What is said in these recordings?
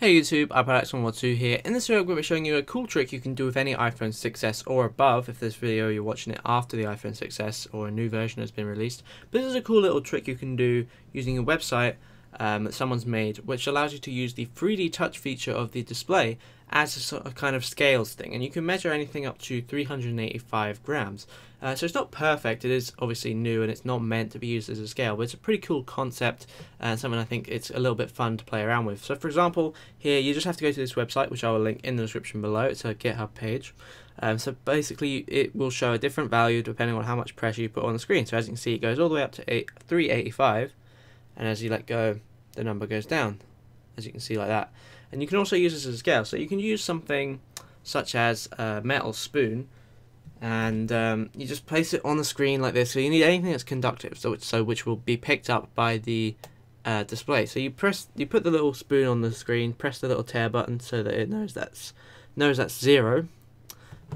Hey YouTube, iPodHacks142 here. In this video I'm going to be showing you a cool trick you can do with any iPhone 6s or above if this video you're watching it after the iPhone 6s or a new version has been released. But this is a cool little trick you can do using a website um, that someone's made which allows you to use the 3D touch feature of the display as a sort of kind of scales thing and you can measure anything up to 385 grams. Uh, so it's not perfect, it is obviously new and it's not meant to be used as a scale, but it's a pretty cool concept and something I think it's a little bit fun to play around with. So for example, here you just have to go to this website, which I will link in the description below. It's a GitHub page. Um, so basically it will show a different value depending on how much pressure you put on the screen. So as you can see, it goes all the way up to 8, 385 and as you let go, the number goes down, as you can see like that. And you can also use this as a scale. So you can use something such as a metal spoon and um, you just place it on the screen like this. So you need anything that's conductive, so which, so which will be picked up by the uh, display. So you press, you put the little spoon on the screen, press the little tare button so that it knows that's knows that's zero,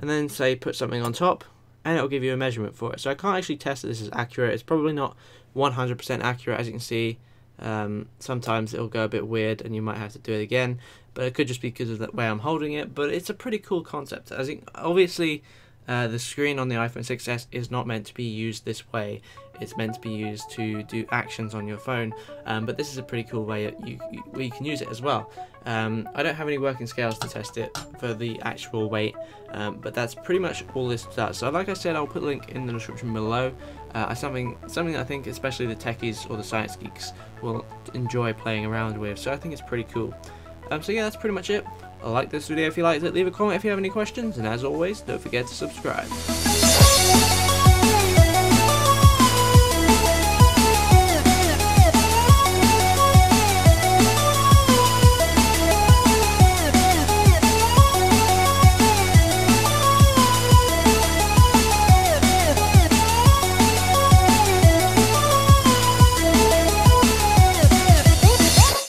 and then say put something on top, and it'll give you a measurement for it. So I can't actually test that this is accurate. It's probably not 100% accurate, as you can see. Um, sometimes it'll go a bit weird, and you might have to do it again. But it could just be because of the way I'm holding it. But it's a pretty cool concept. As obviously uh, the screen on the iPhone 6s is not meant to be used this way. It's meant to be used to do actions on your phone, um, but this is a pretty cool way you, you, where you can use it as well. Um, I don't have any working scales to test it for the actual weight, um, but that's pretty much all this does. So like I said, I'll put a link in the description below. Uh, something something I think especially the techies or the science geeks will enjoy playing around with. So I think it's pretty cool. Um, so yeah, that's pretty much it. Like this video if you liked it, leave a comment if you have any questions, and as always, don't forget to subscribe.